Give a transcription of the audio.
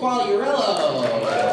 Qualiarello.